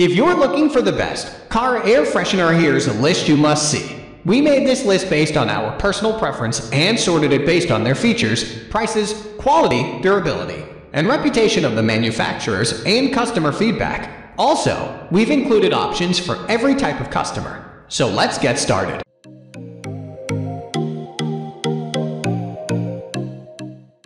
If you're looking for the best car air freshener, here's a list you must see. We made this list based on our personal preference and sorted it based on their features, prices, quality, durability, and reputation of the manufacturers and customer feedback. Also, we've included options for every type of customer. So let's get started.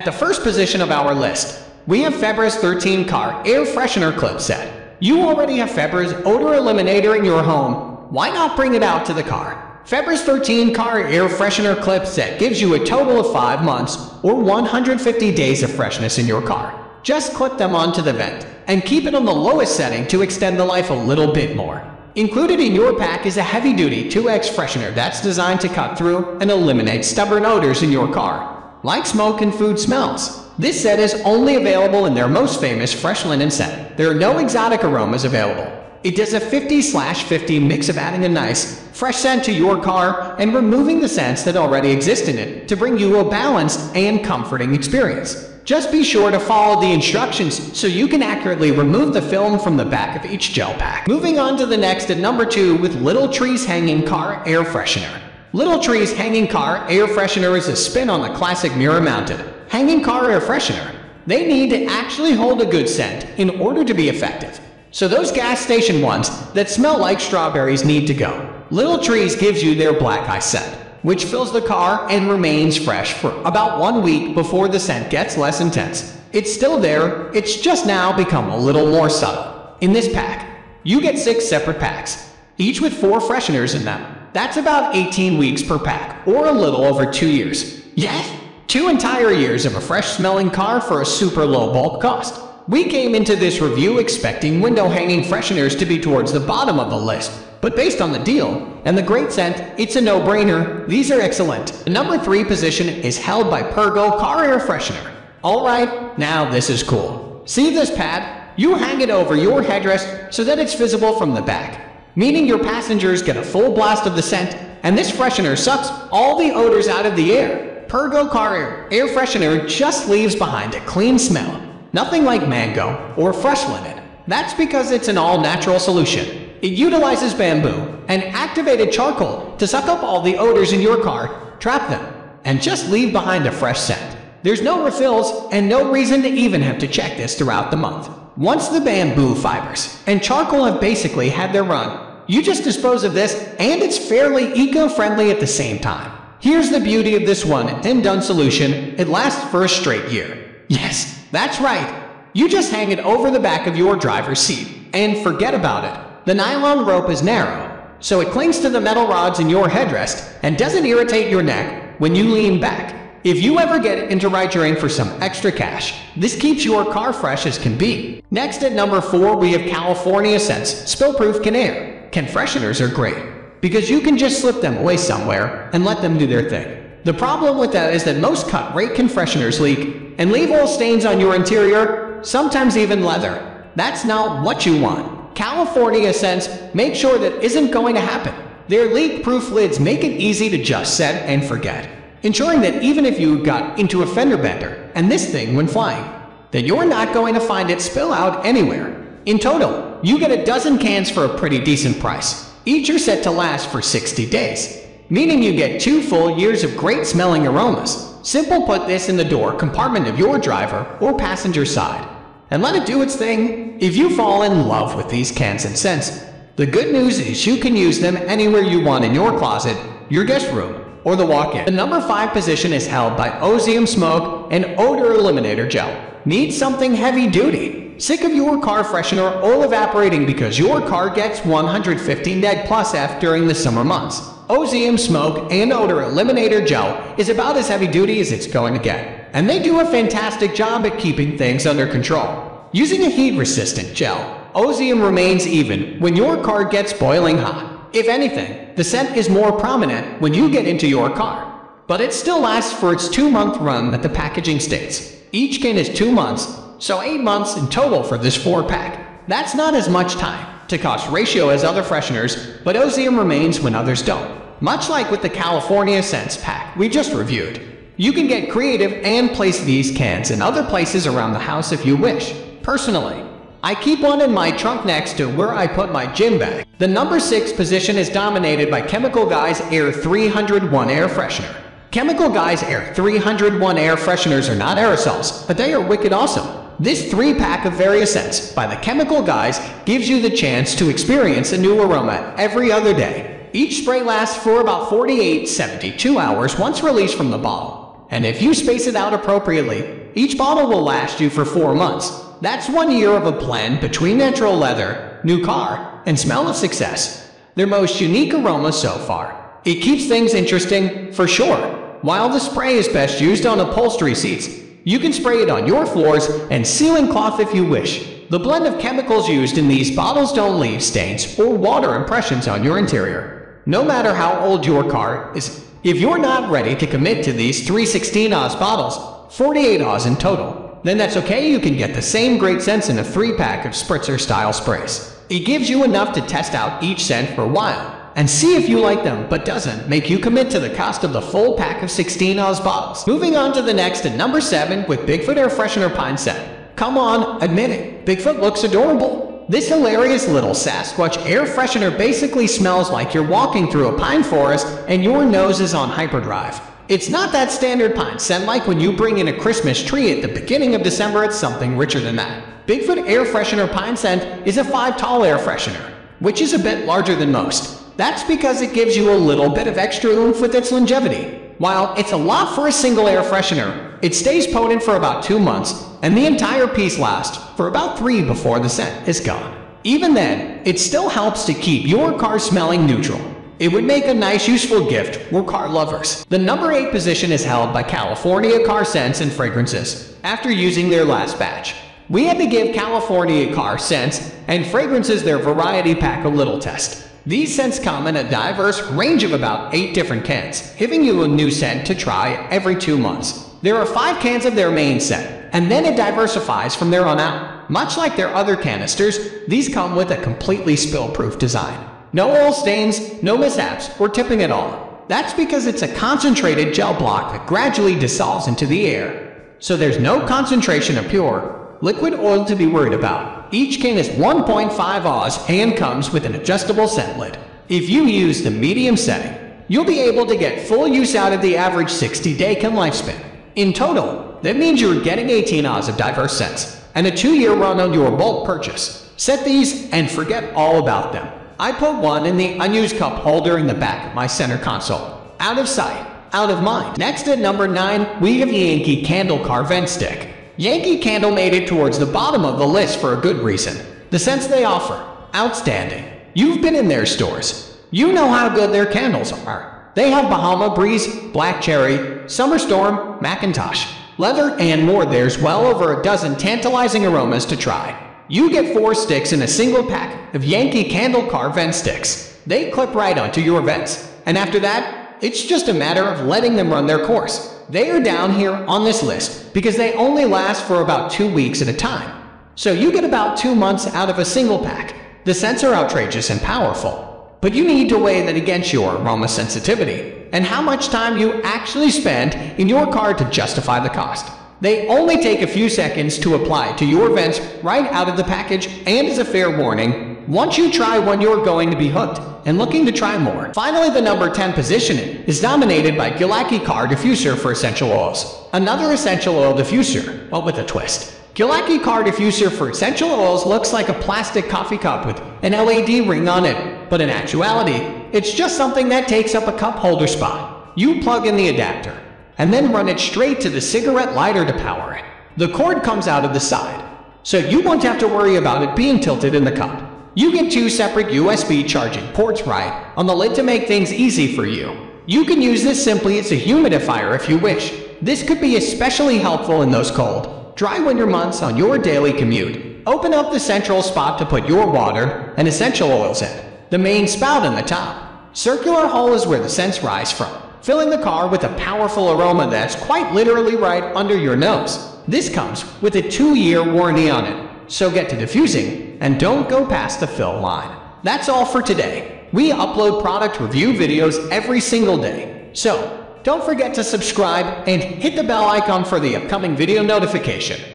At the first position of our list, we have Febreze 13 Car Air Freshener Clip Set. You already have Febreze Odor Eliminator in your home. Why not bring it out to the car? Febreze 13 Car Air Freshener Clip Set gives you a total of 5 months or 150 days of freshness in your car. Just clip them onto the vent and keep it on the lowest setting to extend the life a little bit more. Included in your pack is a heavy-duty 2X freshener that's designed to cut through and eliminate stubborn odors in your car like smoke and food smells. This set is only available in their most famous fresh linen scent. There are no exotic aromas available. It does a 50 slash 50 mix of adding a nice, fresh scent to your car and removing the scents that already exist in it to bring you a balanced and comforting experience. Just be sure to follow the instructions so you can accurately remove the film from the back of each gel pack. Moving on to the next at number 2 with Little Trees Hanging Car Air Freshener. Little Tree's Hanging Car Air Freshener is a spin on the classic mirror-mounted hanging car air freshener. They need to actually hold a good scent in order to be effective. So those gas station ones that smell like strawberries need to go. Little Trees gives you their black ice scent, which fills the car and remains fresh for about one week before the scent gets less intense. It's still there, it's just now become a little more subtle. In this pack, you get six separate packs, each with four fresheners in them. That's about 18 weeks per pack, or a little over two years. Yes, two entire years of a fresh smelling car for a super low bulk cost. We came into this review expecting window hanging fresheners to be towards the bottom of the list, but based on the deal and the great scent, it's a no-brainer. These are excellent. The number 3 position is held by PURGGO Car Air Freshener. Alright, now this is cool. See this pad? You hang it over your headrest so that it's visible from the back meaning your passengers get a full blast of the scent, and this freshener sucks all the odors out of the air. PURGGO Car Air Air Freshener just leaves behind a clean smell, nothing like mango or fresh linen. That's because it's an all-natural solution. It utilizes bamboo and activated charcoal to suck up all the odors in your car, trap them, and just leave behind a fresh scent. There's no refills and no reason to even have to check this throughout the month. Once the bamboo fibers and charcoal have basically had their run, you just dispose of this, and it's fairly eco-friendly at the same time. Here's the beauty of this one and done solution. It lasts for a straight year. Yes, that's right. You just hang it over the back of your driver's seat and forget about it. The nylon rope is narrow, so it clings to the metal rods in your headrest and doesn't irritate your neck when you lean back. If you ever get into ride-sharing for some extra cash, this keeps your car fresh as can be. Next at number 4 we have California Scents Spill-Proof Can Air. Can fresheners are great because you can just slip them away somewhere and let them do their thing. The problem with that is that most cut rate can fresheners leak and leave oil stains on your interior, sometimes even leather. That's not what you want. California Scents make sure that isn't going to happen. Their leak-proof lids make it easy to just set and forget, ensuring that even if you got into a fender bender and this thing went flying, that you're not going to find it spill out anywhere. In total, you get a dozen cans for a pretty decent price. Each are set to last for 60 days, meaning you get two full years of great smelling aromas. Simple put this in the door compartment of your driver or passenger side, and let it do its thing. If you fall in love with these cans and scents, the good news is you can use them anywhere you want in your closet, your guest room, or the walk-in. The number 5 position is held by Ozium Smoke and Odor Eliminator Gel. Need something heavy duty? Sick of your car freshener all evaporating because your car gets 115 neg plus F during the summer months. Ozium Smoke and Odor Eliminator Gel is about as heavy duty as it's going to get, and they do a fantastic job at keeping things under control. Using a heat-resistant gel, Ozium remains even when your car gets boiling hot. If anything, the scent is more prominent when you get into your car, but it still lasts for its two-month run that the packaging states. Each can is two months so 8 months in total for this 4-pack. That's not as much time to cost ratio as other fresheners, but Ozium remains when others don't. Much like with the California Scents pack we just reviewed. You can get creative and place these cans in other places around the house if you wish. Personally, I keep one in my trunk next to where I put my gym bag. The number 6 position is dominated by Chemical Guys Air 301 Air Freshener. Chemical Guys Air 301 air fresheners are not aerosols, but they are wicked awesome. This three-pack of various scents by the Chemical Guys gives you the chance to experience a new aroma every other day. Each spray lasts for about 48-72 hours once released from the bottle. And if you space it out appropriately, each bottle will last you for 4 months. That's one year of a blend between natural leather, new car, and smell of success. Their most unique aroma so far. It keeps things interesting, for sure. While the spray is best used on upholstery seats, you can spray it on your floors and ceiling cloth if you wish. The blend of chemicals used in these bottles don't leave stains or water impressions on your interior. No matter how old your car is, if you're not ready to commit to these 316 Oz bottles, 48 Oz in total, then that's okay, you can get the same great scents in a 3-pack of Spritzer-style sprays. It gives you enough to test out each scent for a while, and see if you like them, but doesn't make you commit to the cost of the full pack of 16 Oz bottles. Moving on to the next at number 7 with Bigfoot Air Freshener Pine Scent. Come on, admit it, Bigfoot looks adorable. This hilarious little Sasquatch air freshener basically smells like you're walking through a pine forest and your nose is on hyperdrive. It's not that standard pine scent like when you bring in a Christmas tree at the beginning of December, it's something richer than that. Bigfoot Air Freshener Pine Scent is a 5 tall air freshener, which is a bit larger than most. That's because it gives you a little bit of extra oomph with its longevity. While it's a lot for a single air freshener, it stays potent for about 2 months, and the entire piece lasts for about 3 before the scent is gone. Even then, it still helps to keep your car smelling neutral. It would make a nice useful gift for car lovers. The number 8 position is held by California Car Scents and Fragrances after using their last batch. We had to give California Car Scents and Fragrances their variety pack a little test. These scents come in a diverse range of about 8 different cans, giving you a new scent to try every 2 months. There are 5 cans of their main scent, and then it diversifies from there on out. Much like their other canisters, these come with a completely spill-proof design. No oil stains, no mishaps, or tipping at all. That's because it's a concentrated gel block that gradually dissolves into the air. So there's no concentration of pure, liquid oil to be worried about. Each can is 1.5 Oz and comes with an adjustable scent lid. If you use the medium setting, you'll be able to get full use out of the average 60-day can lifespan. In total, that means you're getting 18 Oz of diverse scents and a 2-year run on your bulk purchase. Set these and forget all about them. I put one in the unused cup holder in the back of my center console. Out of sight, out of mind. Next at number 9, we have the Yankee Candle Car Vent Stick. Yankee Candle made it towards the bottom of the list for a good reason. The scents they offer, outstanding. You've been in their stores. You know how good their candles are. They have Bahama Breeze, Black Cherry, Summer Storm, Macintosh, leather, and more. There's well over a dozen tantalizing aromas to try. You get four sticks in a single pack of Yankee Candle Car vent sticks. They clip right onto your vents. And after that, it's just a matter of letting them run their course. They are down here on this list because they only last for about two weeks at a time. So you get about two months out of a single pack. The scents are outrageous and powerful. But you need to weigh that against your aroma sensitivity and how much time you actually spend in your car to justify the cost. They only take a few seconds to apply to your vents right out of the package and as a fair warning, once you try one you're going to be hooked and looking to try more. Finally, the number 10 position is dominated by Gulaki Car Diffuser for essential oils. Another essential oil diffuser, but with a twist. Gulaki Car Diffuser for essential oils looks like a plastic coffee cup with an LED ring on it, but in actuality, it's just something that takes up a cup holder spot. You plug in the adapter, and then run it straight to the cigarette lighter to power it. The cord comes out of the side, so you won't have to worry about it being tilted in the cup. You get two separate USB charging ports right on the lid to make things easy for you. You can use this simply as a humidifier if you wish. This could be especially helpful in those cold, dry winter months on your daily commute. Open up the central spot to put your water and essential oils in. The main spout in the top. Circular hole is where the scents rise from filling the car with a powerful aroma that's quite literally right under your nose. This comes with a two-year warranty on it, so get to diffusing and don't go past the fill line. That's all for today. We upload product review videos every single day, so don't forget to subscribe and hit the bell icon for the upcoming video notification.